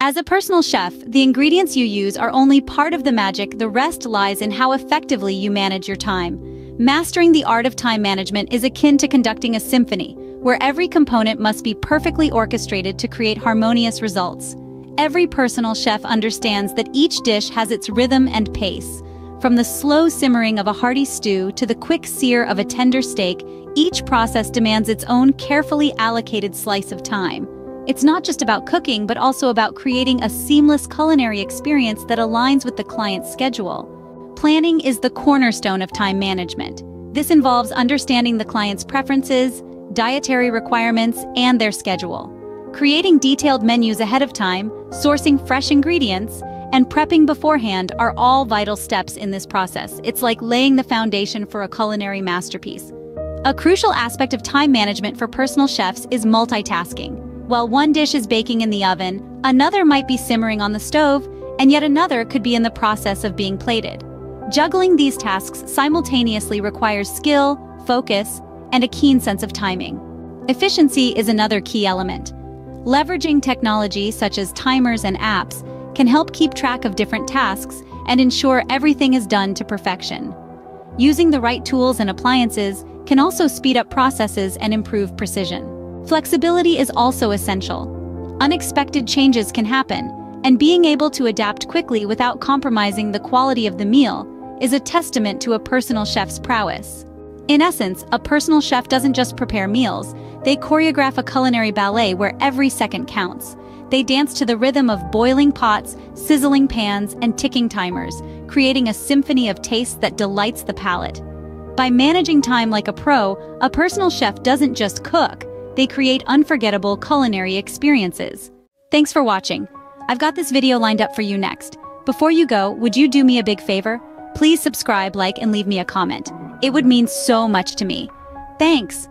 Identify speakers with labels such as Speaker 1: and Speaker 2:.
Speaker 1: As a personal chef, the ingredients you use are only part of the magic, the rest lies in how effectively you manage your time. Mastering the art of time management is akin to conducting a symphony, where every component must be perfectly orchestrated to create harmonious results. Every personal chef understands that each dish has its rhythm and pace. From the slow simmering of a hearty stew to the quick sear of a tender steak, each process demands its own carefully allocated slice of time. It's not just about cooking, but also about creating a seamless culinary experience that aligns with the client's schedule. Planning is the cornerstone of time management. This involves understanding the client's preferences, dietary requirements, and their schedule. Creating detailed menus ahead of time, sourcing fresh ingredients, and prepping beforehand are all vital steps in this process. It's like laying the foundation for a culinary masterpiece. A crucial aspect of time management for personal chefs is multitasking. While one dish is baking in the oven, another might be simmering on the stove, and yet another could be in the process of being plated. Juggling these tasks simultaneously requires skill, focus, and a keen sense of timing. Efficiency is another key element. Leveraging technology such as timers and apps can help keep track of different tasks and ensure everything is done to perfection. Using the right tools and appliances can also speed up processes and improve precision. Flexibility is also essential. Unexpected changes can happen, and being able to adapt quickly without compromising the quality of the meal is a testament to a personal chef's prowess. In essence, a personal chef doesn't just prepare meals, they choreograph a culinary ballet where every second counts. They dance to the rhythm of boiling pots, sizzling pans, and ticking timers, creating a symphony of taste that delights the palate. By managing time like a pro, a personal chef doesn't just cook, they create unforgettable culinary experiences. Thanks for watching. I've got this video lined up for you next. Before you go, would you do me a big favor? Please subscribe, like, and leave me a comment. It would mean so much to me. Thanks!